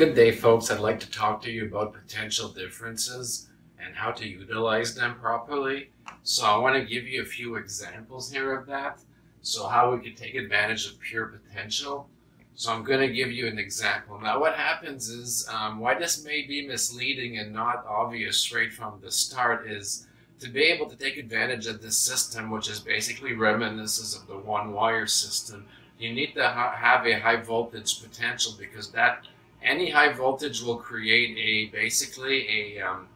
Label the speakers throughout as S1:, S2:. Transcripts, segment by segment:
S1: Good day, folks. I'd like to talk to you about potential differences and how to utilize them properly. So I want to give you a few examples here of that. So how we can take advantage of pure potential. So I'm going to give you an example. Now what happens is, um, why this may be misleading and not obvious right from the start is to be able to take advantage of this system, which is basically reminiscence of the one wire system, you need to ha have a high voltage potential because that any high voltage will create a basically a um,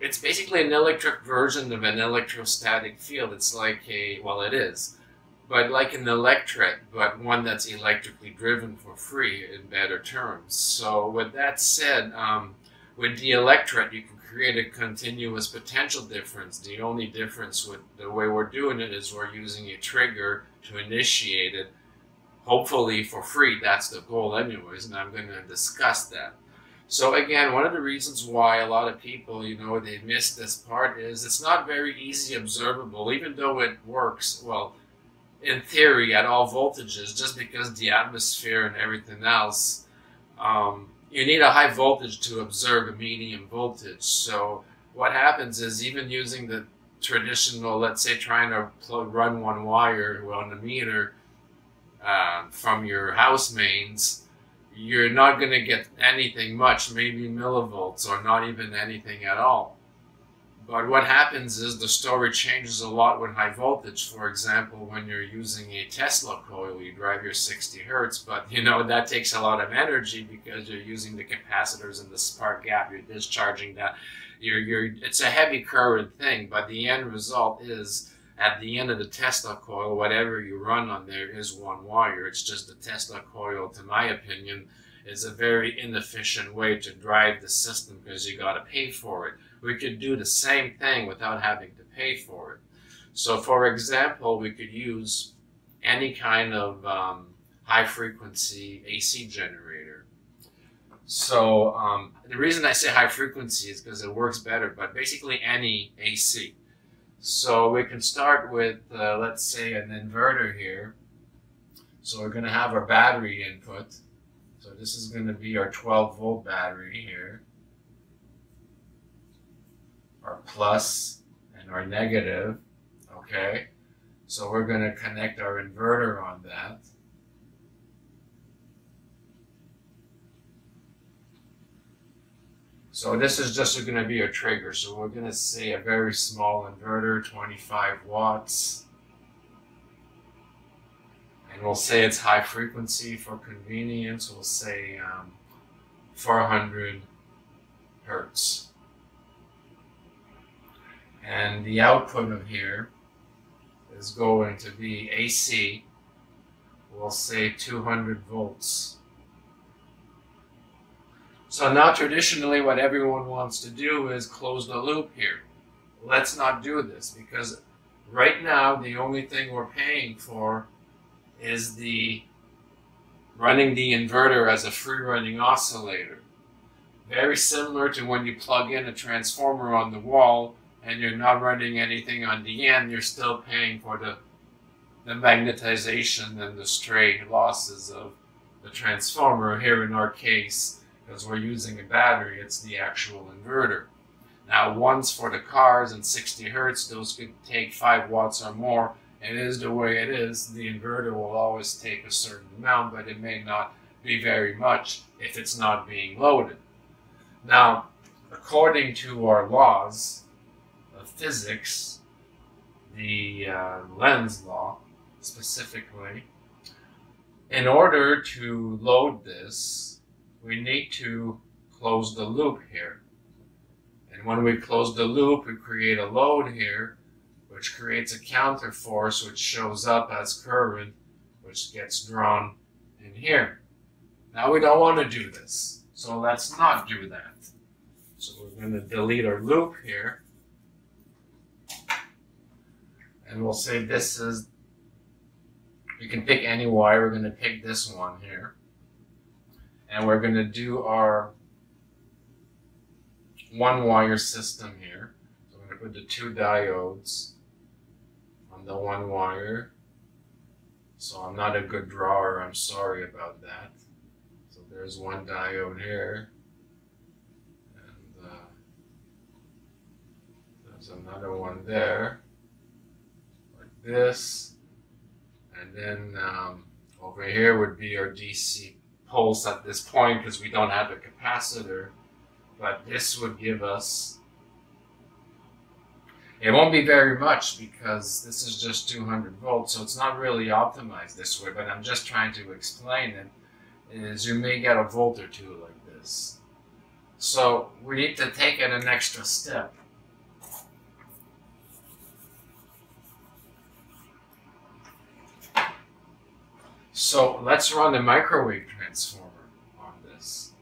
S1: it's basically an electric version of an electrostatic field. It's like a well, it is, but like an electret, but one that's electrically driven for free in better terms. So with that said, um, with the electret, you can create a continuous potential difference. The only difference with the way we're doing it is we're using a trigger to initiate it hopefully for free. That's the goal anyways, and I'm going to discuss that. So again, one of the reasons why a lot of people, you know, they miss this part is it's not very easy observable, even though it works, well, in theory at all voltages, just because the atmosphere and everything else, um, you need a high voltage to observe a medium voltage. So what happens is even using the traditional, let's say trying to plug, run one wire on a meter, uh, from your house mains, you're not going to get anything much, maybe millivolts or not even anything at all. But what happens is the story changes a lot with high voltage. For example, when you're using a Tesla coil, you drive your 60 hertz, but you know that takes a lot of energy because you're using the capacitors and the spark gap. You're discharging that. You're, you're, it's a heavy current thing, but the end result is at the end of the Tesla coil, whatever you run on there is one wire. It's just the Tesla coil, to my opinion, is a very inefficient way to drive the system because you got to pay for it. We could do the same thing without having to pay for it. So, for example, we could use any kind of um, high frequency AC generator. So, um, the reason I say high frequency is because it works better, but basically any AC. So we can start with, uh, let's say, an inverter here. So we're going to have our battery input. So this is going to be our 12 volt battery here. Our plus and our negative. Okay. So we're going to connect our inverter on that. So this is just going to be a trigger. So we're going to say a very small inverter, 25 watts. And we'll say it's high frequency for convenience. We'll say um, 400 hertz. And the output of here is going to be AC. We'll say 200 volts. So now traditionally what everyone wants to do is close the loop here. Let's not do this because right now the only thing we're paying for is the running the inverter as a free running oscillator. Very similar to when you plug in a transformer on the wall and you're not running anything on the end, you're still paying for the, the magnetization and the stray losses of the transformer. Here in our case, because we're using a battery, it's the actual inverter. Now, once for the cars and 60 hertz, those could take 5 watts or more. It is the way it is. The inverter will always take a certain amount, but it may not be very much if it's not being loaded. Now, according to our laws of physics, the uh, Lenz law specifically, in order to load this, we need to close the loop here. And when we close the loop, we create a load here, which creates a counter force, which shows up as current, which gets drawn in here. Now we don't want to do this, so let's not do that. So we're going to delete our loop here. And we'll say this is, we can pick any wire, we're going to pick this one here and we're going to do our one wire system here. So I'm going to put the two diodes on the one wire. So I'm not a good drawer, I'm sorry about that. So there's one diode here. And uh, there's another one there. Like this. And then um, over here would be our DC pulse at this point because we don't have a capacitor. But this would give us it won't be very much because this is just 200 volts, so it's not really optimized this way, but I'm just trying to explain it, is you may get a volt or two like this. So we need to take it an extra step. So let's run the microwave transformer on this.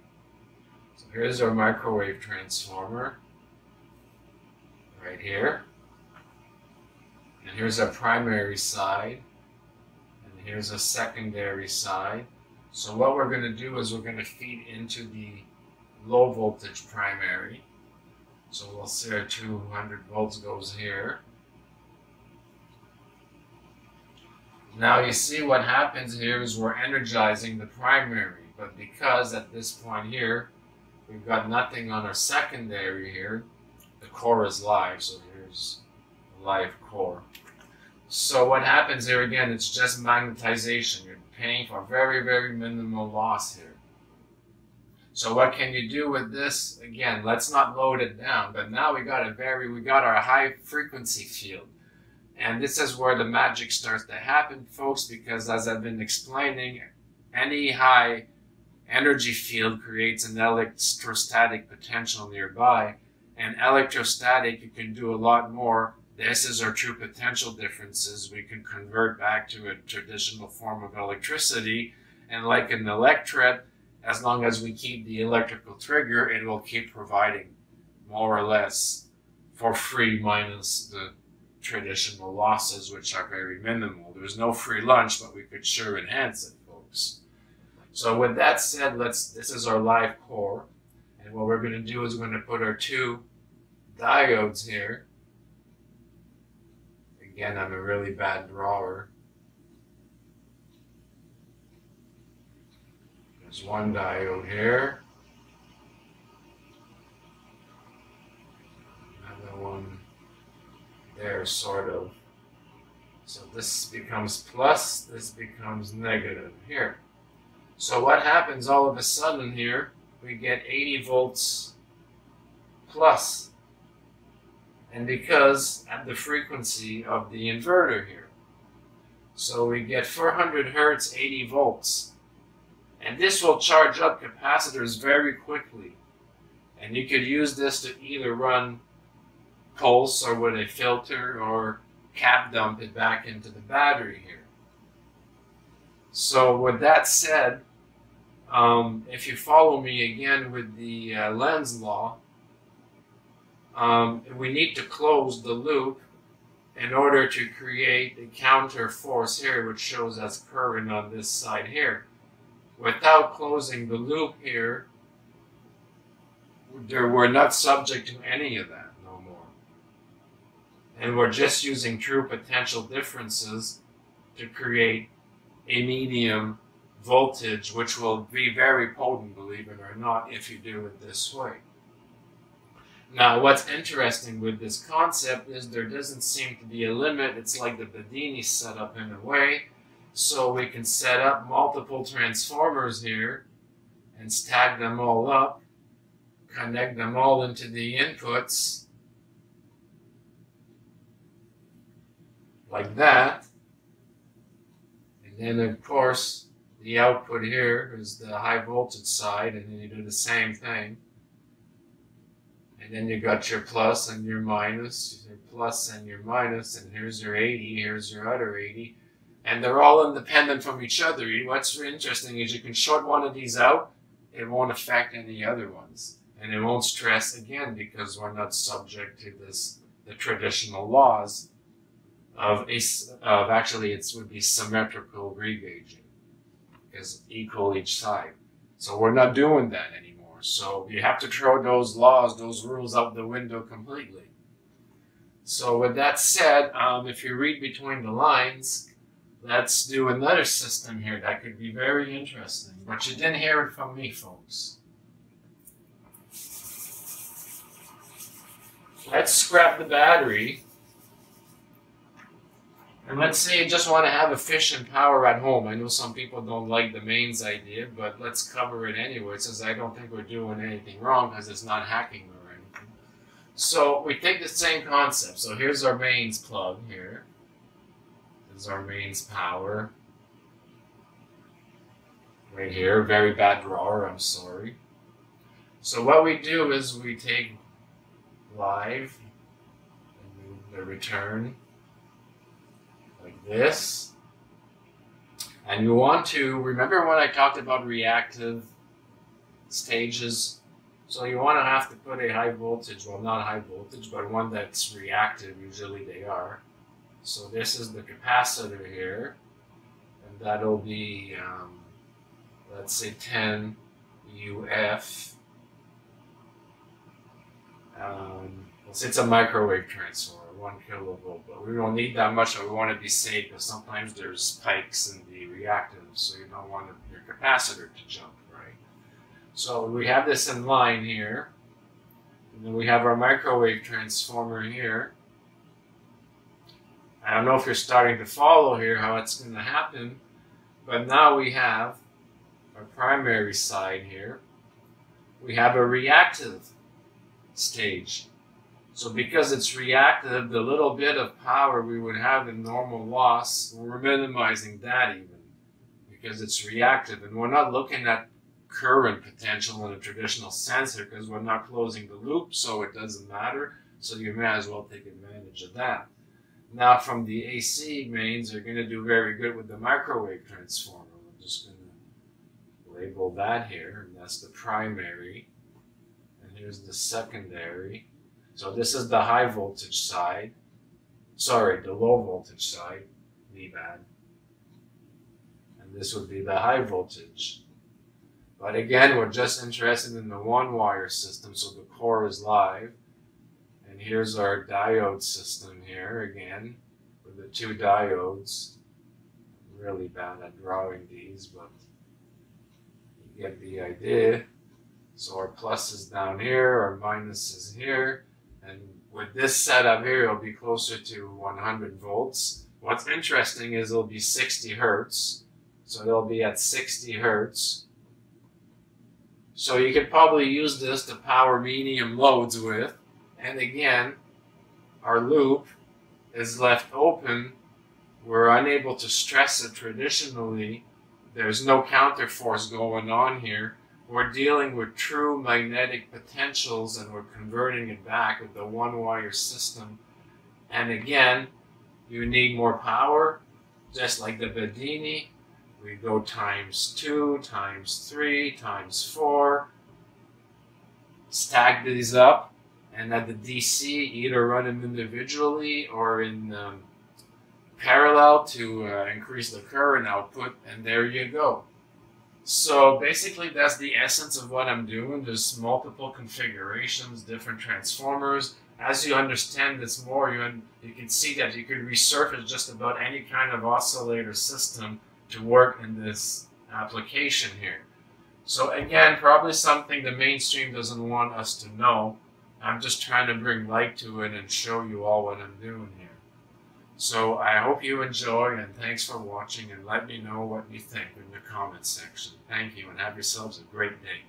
S1: So here's our microwave transformer right here. And here's our primary side. And here's a secondary side. So what we're going to do is we're going to feed into the low voltage primary. So we'll see our 200 volts goes here. Now you see what happens here is we're energizing the primary, but because at this point here, we've got nothing on our secondary here, the core is live, so here's live core. So what happens here again, it's just magnetization. You're paying for very, very minimal loss here. So what can you do with this? Again, let's not load it down, but now we got a very, we got our high frequency field. And this is where the magic starts to happen, folks, because as I've been explaining, any high energy field creates an electrostatic potential nearby. And electrostatic, you can do a lot more this is our true potential differences. We can convert back to a traditional form of electricity. And like an electret, as long as we keep the electrical trigger, it will keep providing more or less for free minus the traditional losses, which are very minimal. There's no free lunch, but we could sure enhance it, folks. So with that said, let's this is our live core. And what we're going to do is we're going to put our two diodes here Again, I'm a really bad drawer. There's one diode here. Sort of. So this becomes plus, this becomes negative here. So what happens all of a sudden here, we get 80 volts plus and because at the frequency of the inverter here. So we get 400 hertz, 80 volts. And this will charge up capacitors very quickly. And you could use this to either run pulse or with a filter or cap dump it back into the battery here. So with that said, um, if you follow me again with the uh, Lenz law, um, we need to close the loop in order to create a counter force here, which shows as current on this side here. Without closing the loop here, we're not subject to any of that. And we're just using true potential differences to create a medium voltage, which will be very potent, believe it or not, if you do it this way. Now, what's interesting with this concept is there doesn't seem to be a limit. It's like the Bedini setup in a way. So we can set up multiple transformers here and stack them all up, connect them all into the inputs like that. And then, of course, the output here is the high voltage side, and then you do the same thing. And then you got your plus and your minus, your plus and your minus, and here's your 80, here's your other 80. And they're all independent from each other. What's interesting is you can short one of these out, it won't affect any other ones. And it won't stress again because we're not subject to this, the traditional laws of, a, of actually it would be symmetrical regauging because equal each side. So we're not doing that anymore. So you have to throw those laws, those rules out the window completely. So with that said, um, if you read between the lines, let's do another system here that could be very interesting. But you didn't hear it from me, folks. Let's scrap the battery. And let's say you just want to have efficient power at home. I know some people don't like the mains idea, but let's cover it anyway, since I don't think we're doing anything wrong because it's not hacking or anything. So we take the same concept. So here's our mains plug here. This is our mains power. Right here, very bad drawer, I'm sorry. So what we do is we take live and the return this. And you want to, remember when I talked about reactive stages? So you want to have to put a high voltage, well not high voltage, but one that's reactive, usually they are. So this is the capacitor here, and that'll be, um, let's say 10 UF. Um, it's a microwave transformer one kilovolt, but we don't need that much. We want to be safe because sometimes there's spikes in the reactive, so you don't want your capacitor to jump, right? So we have this in line here, and then we have our microwave transformer here. I don't know if you're starting to follow here how it's going to happen, but now we have our primary side here. We have a reactive stage so because it's reactive, the little bit of power we would have in normal loss, we're minimizing that even because it's reactive. And we're not looking at current potential in a traditional sensor because we're not closing the loop, so it doesn't matter. So you may as well take advantage of that. Now from the AC mains, they're going to do very good with the microwave transformer. I'm just going to label that here, and that's the primary. And here's the secondary. So this is the high voltage side. Sorry, the low voltage side, Me bad. And this would be the high voltage. But again, we're just interested in the one wire system, so the core is live. And here's our diode system here again, with the two diodes. I'm really bad at drawing these, but you get the idea. So our plus is down here, our minus is here. And with this setup here, it'll be closer to 100 volts. What's interesting is it'll be 60 hertz. So it'll be at 60 hertz. So you could probably use this to power medium loads with. And again, our loop is left open. We're unable to stress it traditionally. There's no counterforce going on here we're dealing with true magnetic potentials and we're converting it back with the one wire system. And again, you need more power, just like the Bedini. We go times two, times three, times four. Stack these up, and at the DC, either run them individually or in um, parallel to uh, increase the current output, and there you go. So basically that's the essence of what I'm doing. There's multiple configurations, different transformers. As you understand this more, you, you can see that you could resurface just about any kind of oscillator system to work in this application here. So again, probably something the mainstream doesn't want us to know. I'm just trying to bring light to it and show you all what I'm doing here. So I hope you enjoy and thanks for watching and let me know what you think in the comments section. Thank you and have yourselves a great day.